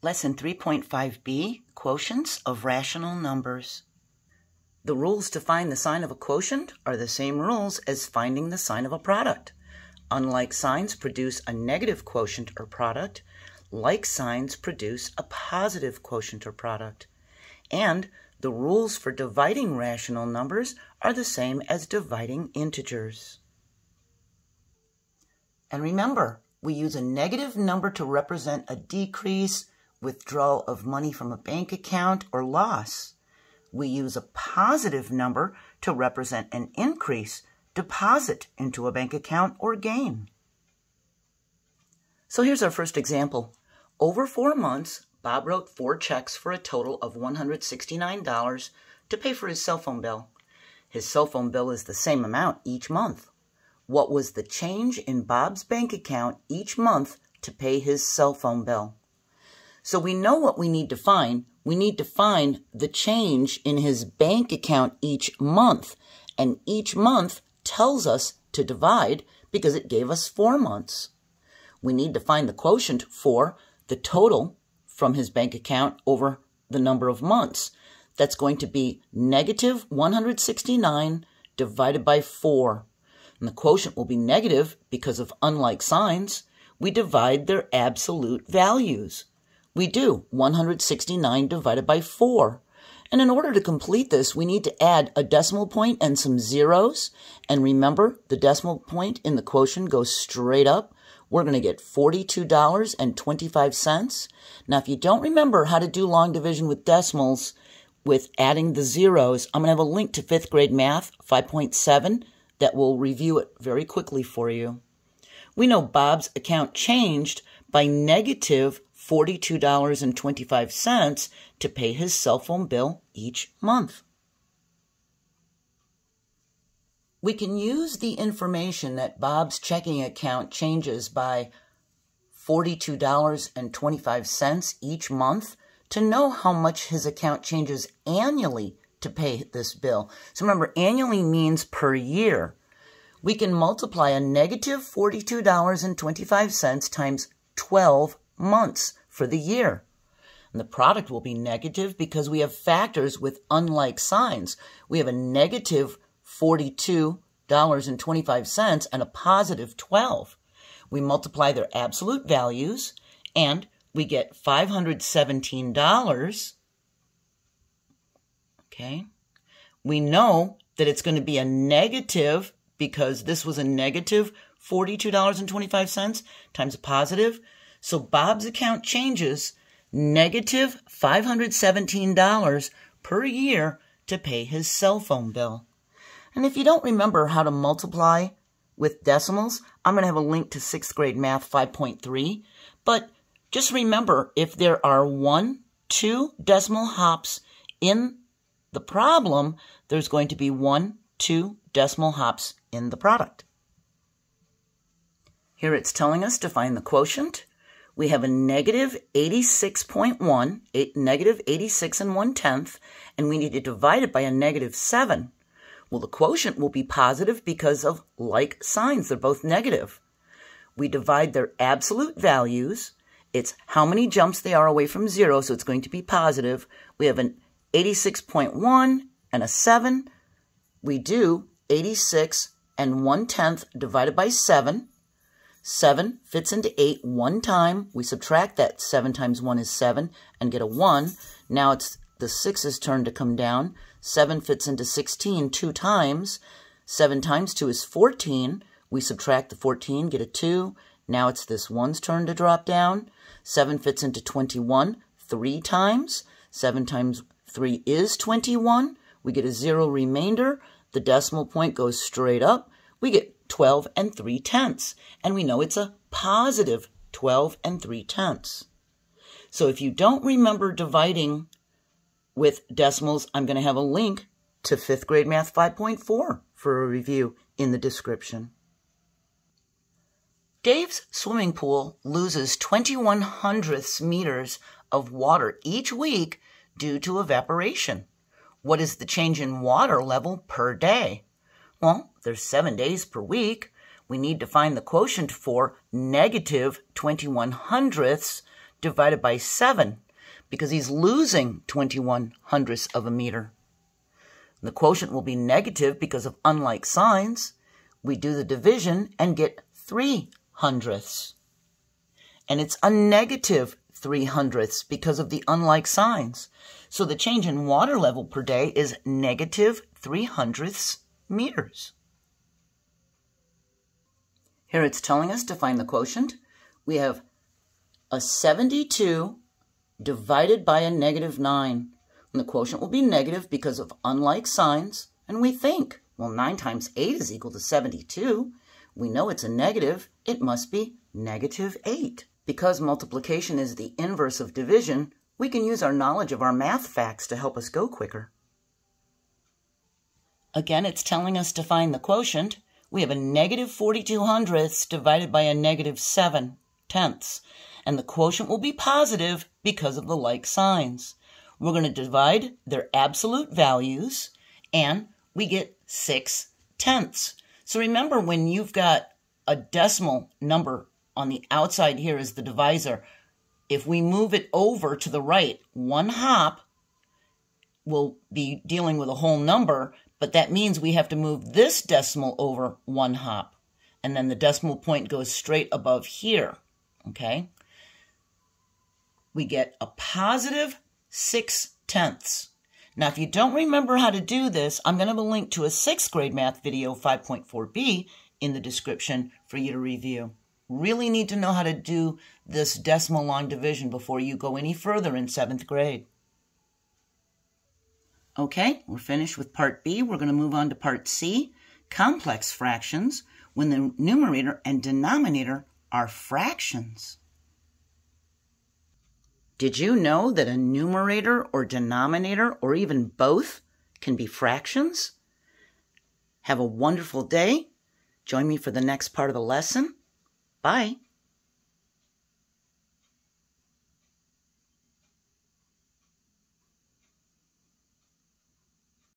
Lesson 3.5b Quotients of Rational Numbers. The rules to find the sign of a quotient are the same rules as finding the sign of a product. Unlike signs produce a negative quotient or product, like signs produce a positive quotient or product. And the rules for dividing rational numbers are the same as dividing integers. And remember, we use a negative number to represent a decrease, withdrawal of money from a bank account, or loss. We use a positive number to represent an increase, deposit into a bank account, or gain. So here's our first example. Over four months, Bob wrote four checks for a total of $169 to pay for his cell phone bill. His cell phone bill is the same amount each month. What was the change in Bob's bank account each month to pay his cell phone bill? So we know what we need to find. We need to find the change in his bank account each month. And each month tells us to divide because it gave us four months. We need to find the quotient for the total from his bank account over the number of months. That's going to be negative 169 divided by 4. And the quotient will be negative because of unlike signs. We divide their absolute values we do 169 divided by 4. And in order to complete this, we need to add a decimal point and some zeros. And remember, the decimal point in the quotient goes straight up. We're going to get $42.25. Now, if you don't remember how to do long division with decimals with adding the zeros, I'm going to have a link to fifth grade math 5.7 that will review it very quickly for you. We know Bob's account changed by negative $42.25 to pay his cell phone bill each month. We can use the information that Bob's checking account changes by $42.25 each month to know how much his account changes annually to pay this bill. So remember, annually means per year. We can multiply a negative $42.25 times 12 months for the year. And the product will be negative because we have factors with unlike signs. We have a negative $42.25 and a positive 12. We multiply their absolute values and we get $517. Okay. We know that it's going to be a negative because this was a negative $42.25 times a positive. So Bob's account changes negative $517 per year to pay his cell phone bill. And if you don't remember how to multiply with decimals, I'm going to have a link to 6th grade math 5.3. But just remember, if there are one, two decimal hops in the problem, there's going to be one, two decimal hops in the product. Here it's telling us to find the quotient we have a negative 86.1, eight, negative 86 and 1 tenth, and we need to divide it by a negative 7. Well, the quotient will be positive because of like signs. They're both negative. We divide their absolute values. It's how many jumps they are away from zero, so it's going to be positive. We have an 86.1 and a 7. We do 86 and 1 tenth divided by 7. 7 fits into 8 one time. We subtract that 7 times 1 is 7 and get a 1. Now it's the 6's turn to come down. 7 fits into 16 two times. 7 times 2 is 14. We subtract the 14, get a 2. Now it's this 1's turn to drop down. 7 fits into 21 three times. 7 times 3 is 21. We get a 0 remainder. The decimal point goes straight up. We get 12 and 3 tenths. And we know it's a positive 12 and 3 tenths. So if you don't remember dividing with decimals, I'm going to have a link to 5th grade math 5.4 for a review in the description. Dave's swimming pool loses 21 hundredths meters of water each week due to evaporation. What is the change in water level per day? Well, there's seven days per week. We need to find the quotient for negative 21 hundredths divided by 7 because he's losing 21 hundredths of a meter. The quotient will be negative because of unlike signs. We do the division and get 3 hundredths. And it's a negative 3 hundredths because of the unlike signs. So the change in water level per day is negative 3 hundredths meters. Here it's telling us to find the quotient. We have a 72 divided by a negative 9. And the quotient will be negative because of unlike signs. And we think, well, 9 times 8 is equal to 72. We know it's a negative. It must be negative 8. Because multiplication is the inverse of division, we can use our knowledge of our math facts to help us go quicker. Again, it's telling us to find the quotient. We have a negative 42 hundredths divided by a negative 7 tenths. And the quotient will be positive because of the like signs. We're going to divide their absolute values, and we get 6 tenths. So remember, when you've got a decimal number on the outside here is the divisor. If we move it over to the right one hop, we'll be dealing with a whole number, but that means we have to move this decimal over one hop. And then the decimal point goes straight above here, okay? We get a positive 6 tenths. Now, if you don't remember how to do this, I'm going to have a link to a sixth grade math video 5.4b in the description for you to review really need to know how to do this decimal long division before you go any further in seventh grade. Okay, we're finished with part B. We're going to move on to part C, complex fractions, when the numerator and denominator are fractions. Did you know that a numerator or denominator, or even both, can be fractions? Have a wonderful day. Join me for the next part of the lesson. Bye.